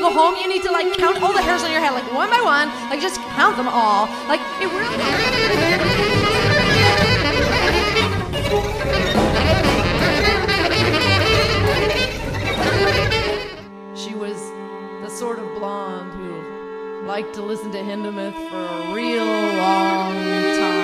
go home, you need to like count all the hairs on your head, like one by one, like just count them all. Like it really. She was the sort of blonde who liked to listen to Hindemith for a real long time.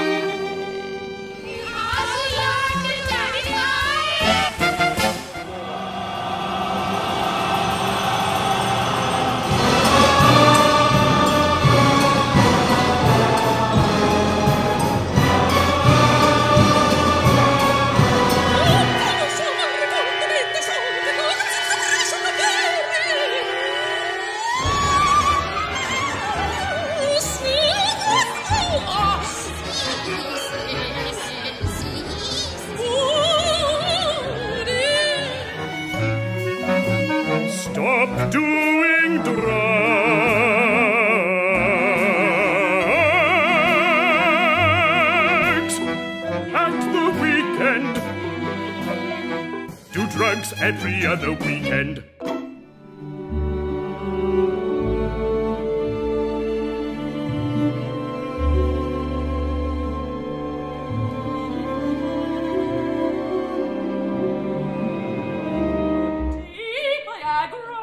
doing drugs at the weekend. Do drugs every other weekend. Viagra.